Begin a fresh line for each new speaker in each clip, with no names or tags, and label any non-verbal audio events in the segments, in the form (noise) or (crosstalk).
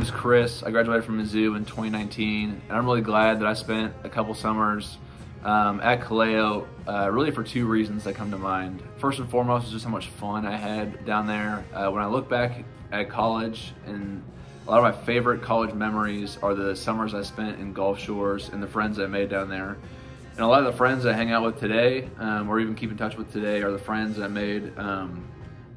name is Chris. I graduated from Mizzou in 2019 and I'm really glad that I spent a couple summers um, at Kaleo uh, really for two reasons that come to mind. First and foremost is just how much fun I had down there. Uh, when I look back at college and a lot of my favorite college memories are the summers I spent in Gulf Shores and the friends I made down there. And a lot of the friends I hang out with today, um, or even keep in touch with today, are the friends I made um,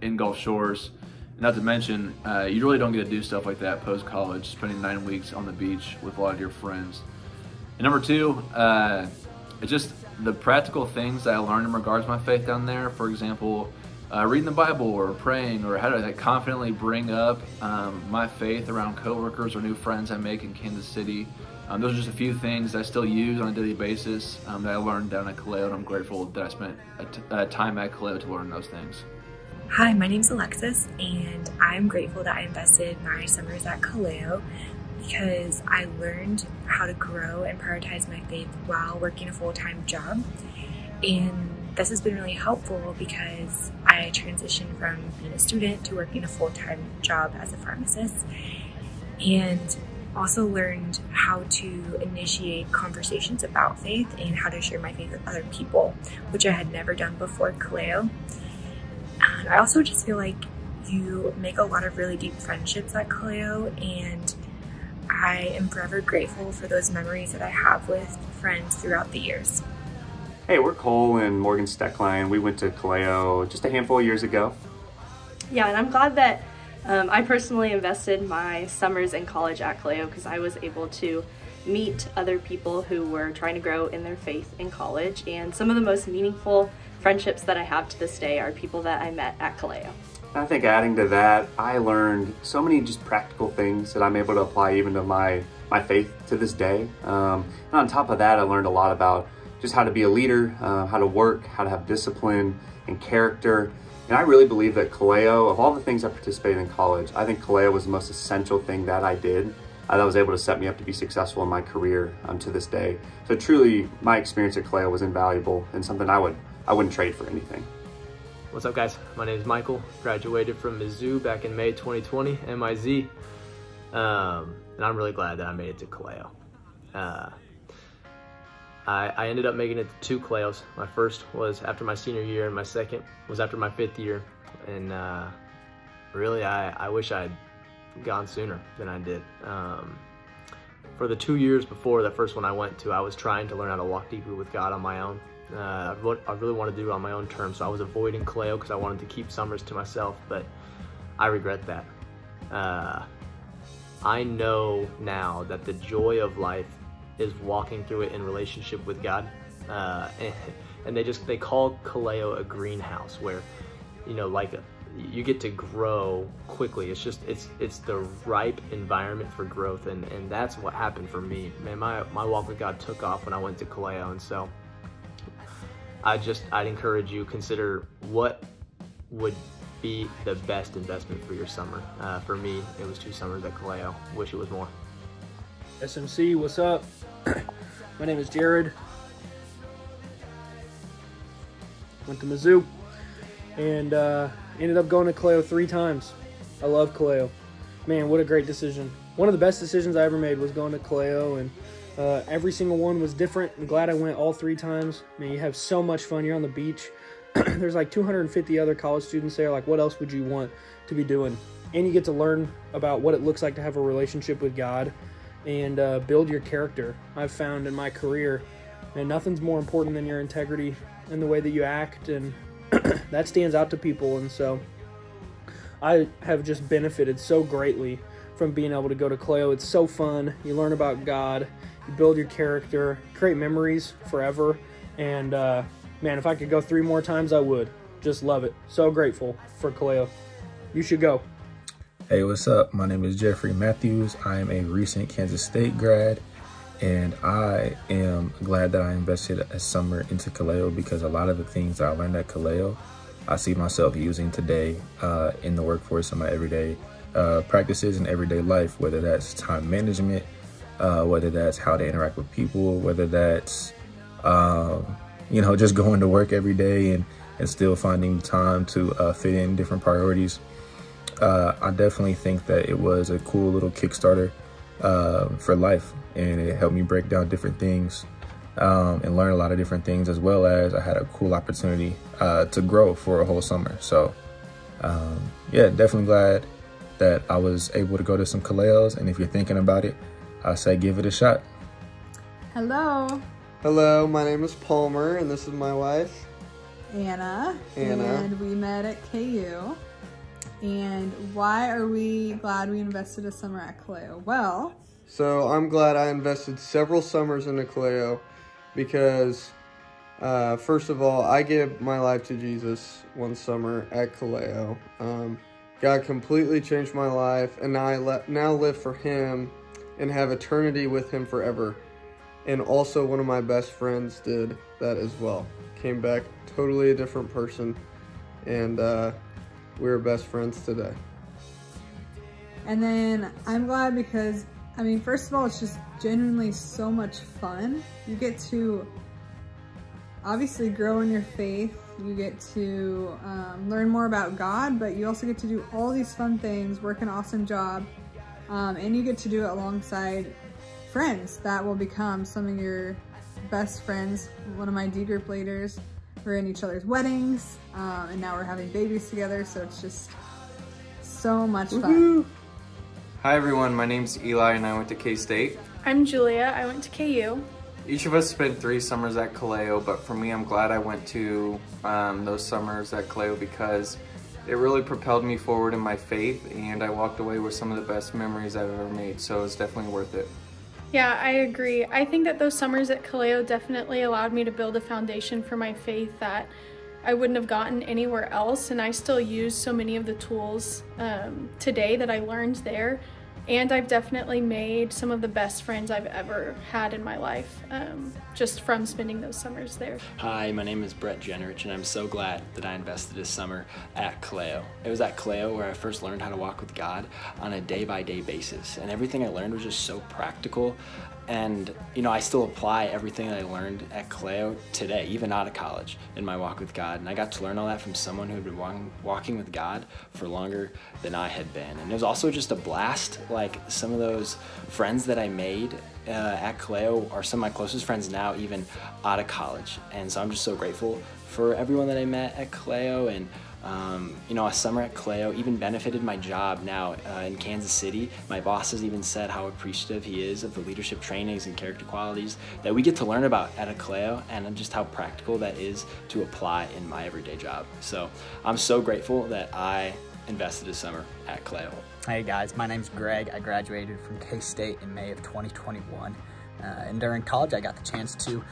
in Gulf Shores. Not to mention, uh, you really don't get to do stuff like that post college, spending nine weeks on the beach with a lot of your friends. And number two, uh, it's just the practical things that I learned in regards to my faith down there. For example, uh, reading the Bible or praying or how to like, confidently bring up um, my faith around coworkers or new friends I make in Kansas City. Um, those are just a few things I still use on a daily basis um, that I learned down at Kaleo, and I'm grateful that I spent time at Kaleo to learn those things.
Hi, my name is Alexis, and I'm grateful that I invested my summers at Kaleo because I learned how to grow and prioritize my faith while working a full-time job. And this has been really helpful because I transitioned from being a student to working a full-time job as a pharmacist and also learned how to initiate conversations about faith and how to share my faith with other people, which I had never done before Kaleo. And I also just feel like you make a lot of really deep friendships at Kaleo and I am forever grateful for those memories that I have with friends throughout the years.
Hey, we're Cole and Morgan Steckline. We went to Kaleo just a handful of years ago.
Yeah, and I'm glad that um, I personally invested my summers in college at Kaleo because I was able to meet other people who were trying to grow in their faith in college and some of the most meaningful friendships that I have to this day are people that I met at Kaleo.
I think adding to that, I learned so many just practical things that I'm able to apply even to my, my faith to this day. Um, and on top of that, I learned a lot about just how to be a leader, uh, how to work, how to have discipline and character. And I really believe that Kaleo, of all the things I participated in college, I think Kaleo was the most essential thing that I did uh, that was able to set me up to be successful in my career um, to this day. So truly, my experience at Kaleo was invaluable and something I would I wouldn't trade for anything.
What's up guys? My name is Michael, graduated from Mizzou back in May 2020, MIZ. Um, and I'm really glad that I made it to Kaleo. Uh, I, I, ended up making it to two Kaleos. My first was after my senior year and my second was after my fifth year. And uh, really, I, I wish I'd gone sooner than I did. Um, for the two years before the first one I went to, I was trying to learn how to walk deeper with God on my own. Uh, what I really wanted to do on my own terms, so I was avoiding Kaleo because I wanted to keep summers to myself, but I regret that. Uh, I know now that the joy of life is walking through it in relationship with God. Uh, and, (laughs) and, they just, they call Kaleo a greenhouse where, you know, like a, you get to grow quickly. It's just, it's, it's the ripe environment for growth. And, and that's what happened for me. Man, my, my walk with God took off when I went to Kaleo. And so I just, I'd encourage you consider what would be the best investment for your summer. Uh, for me, it was two summers at Kaleo. Wish it was more.
SMC, what's up? (clears throat) My name is Jared. Went to Mizzou and uh, ended up going to Kaleo three times. I love Kaleo. Man, what a great decision. One of the best decisions I ever made was going to Kaleo and uh, every single one was different. I'm glad I went all three times. Man, you have so much fun. You're on the beach. (clears throat) There's like 250 other college students there. Like, what else would you want to be doing? And you get to learn about what it looks like to have a relationship with God and uh, build your character. I've found in my career, and nothing's more important than your integrity and the way that you act, and (clears throat) that stands out to people. And so, I have just benefited so greatly from being able to go to Kaleo. It's so fun. You learn about God you build your character, create memories forever. And uh, man, if I could go three more times, I would. Just love it. So grateful for Kaleo. You should go.
Hey, what's up? My name is Jeffrey Matthews. I am a recent Kansas State grad, and I am glad that I invested a summer into Kaleo because a lot of the things I learned at Kaleo, I see myself using today uh, in the workforce in my everyday uh, practices and everyday life, whether that's time management, uh, whether that's how to interact with people, whether that's, um, you know, just going to work every day and, and still finding time to uh, fit in different priorities. uh, I definitely think that it was a cool little Kickstarter uh, for life, and it helped me break down different things um, and learn a lot of different things, as well as I had a cool opportunity uh, to grow for a whole summer. So, um, yeah, definitely glad that I was able to go to some Kaleos, and if you're thinking about it, I say give it a shot.
Hello,
Hello, my name is Palmer, and this is my wife.
Anna.
Anna.
And we met at KU. And why are we glad we invested a summer at Kaleo? Well,
So I'm glad I invested several summers into Kaleo because, uh, first of all, I gave my life to Jesus one summer at Kaleo. Um, God completely changed my life, and now I le- now live for Him and have eternity with Him forever. And also, one of my best friends did that as well. Came back totally a different person, and uh, we're best friends today.
and then I'm glad because, I mean, first of all, it's just genuinely so much fun. You get to obviously grow in your faith. You get to um, learn more about God, but you also get to do all these fun things, work an awesome job, um, and you get to do it alongside friends that will become some of your best friends. One of my D group leaders, we're in each other's weddings, um, and now we're having babies together, so it's just so much fun.
Hi everyone, my name's Eli and I went to K-State.
I'm Julia. I went to KU.
Each of us spent three summers at Kaleo, but for me, I'm glad I went to um, those summers at Kaleo because it really propelled me forward in my faith and I walked away with some of the best memories I've ever made, so it's definitely worth it.
Yeah, I agree. I think that those summers at Kaleo definitely allowed me to build a foundation for my faith that I wouldn't have gotten anywhere else, and I still use so many of the tools um, today that I learned there. And I've definitely made some of the best friends I've ever had in my life um, just from spending those summers there.
Hi, my name is Brett Jenrich, and I'm so glad that I invested this summer at Kaleo. It was at Kaleo where I first learned how to walk with God on a day by day basis, and everything I learned was just so practical. And, you know, I still apply everything that I learned at Kaleo today, even out of college, in my walk with God. And I got to learn all that from someone who had been walking, walking with God for longer than I had been. And it was also just a blast. Like, some of those friends that I made uh, at Kaleo are some of my closest friends now, even out of college. And so I'm just so grateful for everyone that I met at Kaleo and um, you know, a summer at Kaleo even benefited my job now uh, in Kansas City. My boss has even said how appreciative he is of the leadership trainings and character qualities that we get to learn about at a Kaleo and just how practical that is to apply in my everyday job. So I'm so grateful that I invested a summer at Kaleo.
Hey guys, my name's Greg. I graduated from K-State in May of 2021. Uh, and during college, I got the chance to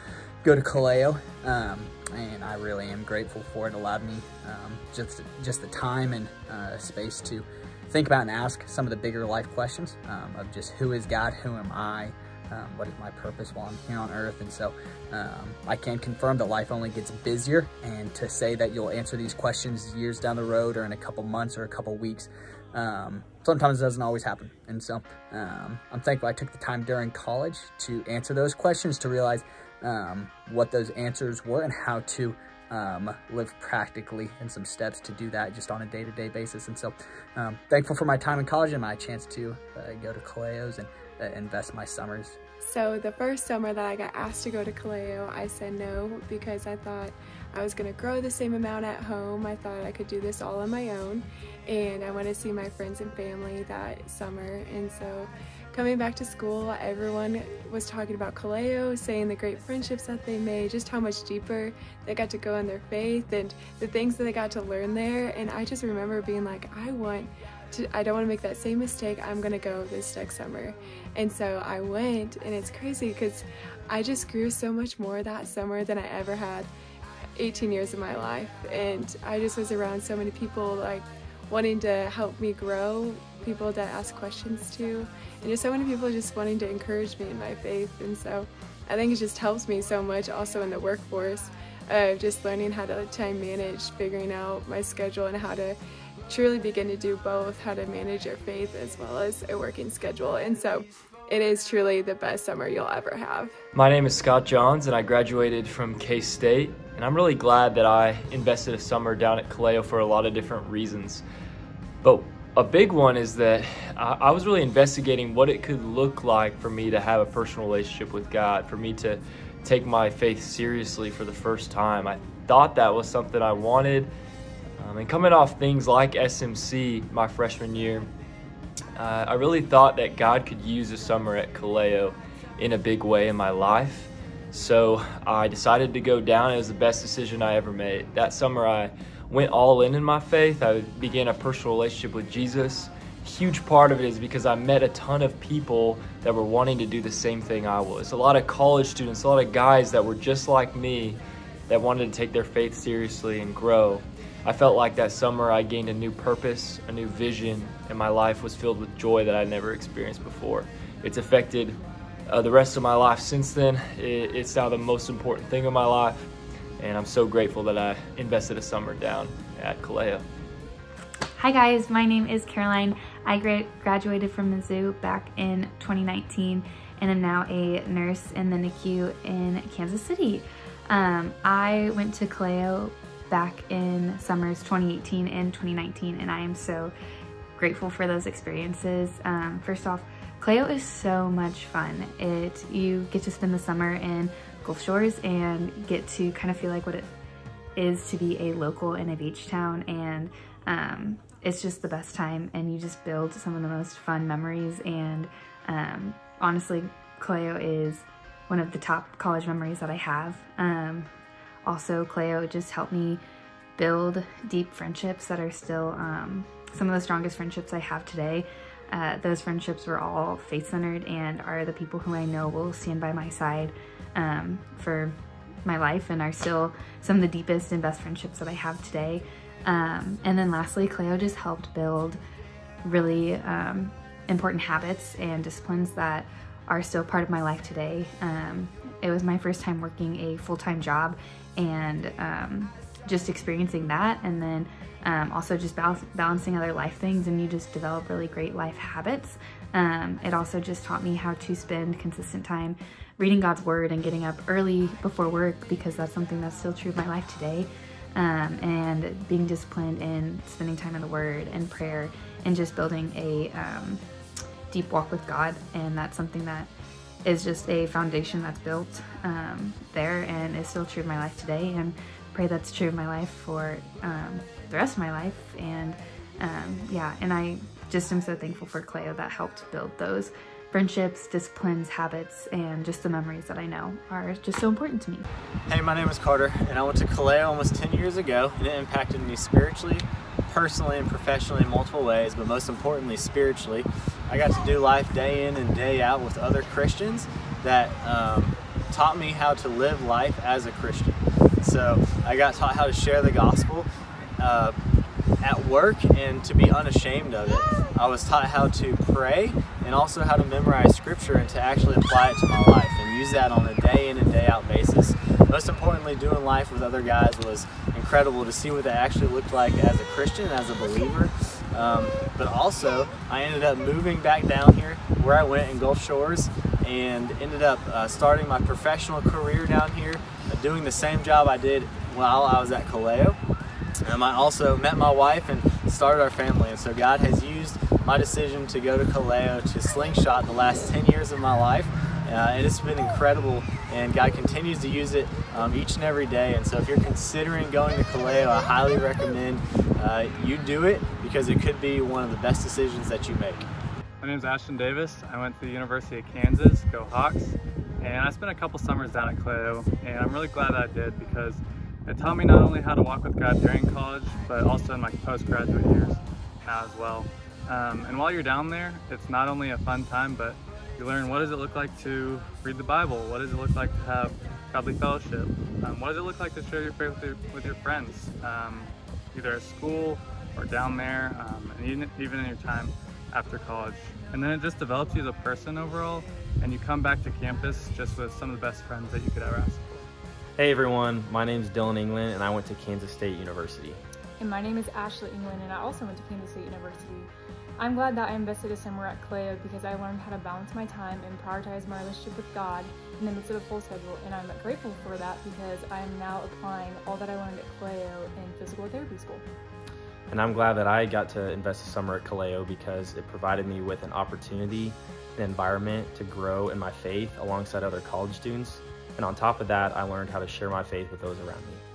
go to Kaleo, um, and I really am grateful for it. allowed me um, just just the time and uh, space to think about and ask some of the bigger life questions um, of just who is God, who am I, um, what is my purpose while I'm here on earth. And so um, I can confirm that life only gets busier, and to say that you'll answer these questions years down the road or in a couple months or a couple weeks um, sometimes doesn't always happen. And so um, I'm thankful I took the time during college to answer those questions, to realize um, what those answers were and how to um, live practically and some steps to do that just on a day-to-day basis. And so um, thankful for my time in college and my chance to uh, go to Kaleos and uh, invest my summers.
So the first summer that I got asked to go to Kaleo, I said no because I thought I was gonna grow the same amount at home. I thought I could do this all on my own and I wanted to see my friends and family that summer. And so coming back to school, everyone was talking about Kaleo, saying the great friendships that they made, just how much deeper they got to go in their faith and the things that they got to learn there. And I just remember being like, I want to, I don't want to make that same mistake. I'm gonna go this next summer. And so I went, and it's crazy because I just grew so much more that summer than I ever had 18 years of my life. And I just was around so many people like wanting to help me grow, people to ask questions to, and just so many people just wanting to encourage me in my faith. And so I think it just helps me so much also in the workforce of just learning how to time manage, figuring out my schedule and how to truly begin to do both, how to manage your faith as well as a working schedule. And so it is truly the best summer you'll ever have.
My name is Scott Johns and I graduated from K-State and I'm really glad that I invested a summer down at Kaleo for a lot of different reasons. But a big one is that I, was really investigating what it could look like for me to have a personal relationship with God, for me to take my faith seriously for the first time. I thought that was something I wanted. Um, and coming off things like SMC my freshman year, uh, I really thought that God could use a summer at Kaleo in a big way in my life. So I decided to go down. It was the best decision I ever made. That summer, I went all in in my faith. I began a personal relationship with Jesus. Huge part of it is because I met a ton of people that were wanting to do the same thing I was. A lot of college students, a lot of guys that were just like me that wanted to take their faith seriously and grow. I felt like that summer I gained a new purpose, a new vision, and my life was filled with joy that I never experienced before. It's affected uh, the rest of my life since then. It, it's now the most important thing in my life and I'm so grateful that I invested a summer down at Kaleo.
Hi guys, my name is Caroline. I gra graduated from Mizzou back in 2019 and I'm now a nurse in the NICU in Kansas City. Um, I went to Kaleo back in summers 2018 and 2019 and I am so grateful for those experiences. Um, first off, Kaleo is so much fun. It You get to spend the summer in Gulf Shores and get to kind of feel like what it is to be a local in a beach town and um, it's just the best time and you just build some of the most fun memories and um, honestly Kaleo is one of the top college memories that I have. Um, also Kaleo just helped me build deep friendships that are still um, some of the strongest friendships I have today. Uh, those friendships were all faith-centered and are the people who I know will stand by my side um, for my life and are still some of the deepest and best friendships that I have today. Um, and then lastly, Kaleo just helped build really um, important habits and disciplines that are still part of my life today. Um, it was my first time working a full-time job and um, just experiencing that and then um, also just balance, balancing other life things and you just develop really great life habits. Um, it also just taught me how to spend consistent time reading God's word and getting up early before work because that's something that's still true of my life today. Um, and being disciplined in spending time in the word and prayer and just building a um, deep walk with God. And that's something that is just a foundation that's built um, there and is still true of my life today. And pray that's true of my life for um, the rest of my life. And um, yeah, and I just am so thankful for Kaleo that helped build those friendships, disciplines, habits, and just the memories that I know are just so important to me.
Hey, my name is Carter, and I went to Kaleo almost 10 years ago, and it impacted me spiritually, personally, and professionally in multiple ways, but most importantly, spiritually. I got to do life day in and day out with other Christians that um, taught me how to live life as a Christian. So I got taught how to share the gospel uh, at work and to be unashamed of it. I was taught how to pray and also how to memorize scripture and to actually apply it to my life and use that on a day in and day out basis. Most importantly, doing life with other guys was incredible to see what that actually looked like as a Christian, as a believer. Um, but also, I ended up moving back down here where I went in Gulf Shores and ended up uh, starting my professional career down here, doing the same job I did while I was at Kaleo. Um, I also met my wife and started our family, and so God has used my decision to go to Kaleo to slingshot the last 10 years of my life. Uh, and it's been incredible, and God continues to use it um, each and every day. And so, if you're considering going to Kaleo, I highly recommend uh, you do it because it could be one of the best decisions that you make.
My name is Ashton Davis. I went to the University of Kansas, go Hawks, and I spent a couple summers down at Kaleo, and I'm really glad that I did because it taught me not only how to walk with God during college, but also in my postgraduate years now as well. Um, and while you're down there, it's not only a fun time, but you learn what does it look like to read the Bible? What does it look like to have godly fellowship? Um, what does it look like to share your faith with your, with your friends, um, either at school or down there, um, and even, even in your time after college. And then it just develops you as a person overall, and you come back to campus just with some of the best friends that you could ever ask for.
Hey everyone, my name is Dylan England and I went to Kansas State University.
And my name is Ashley England and I also went to Kansas State University. I'm glad that I invested a summer at Kaleo because I learned how to balance my time and prioritize my relationship with God in the midst of a full schedule, and I'm grateful for that because I am now applying all that I learned at Kaleo in physical therapy school.
And I'm glad that I got to invest a summer at Kaleo because it provided me with an opportunity, an environment to grow in my faith alongside other college students. And on top of that, I learned how to share my faith with those around me.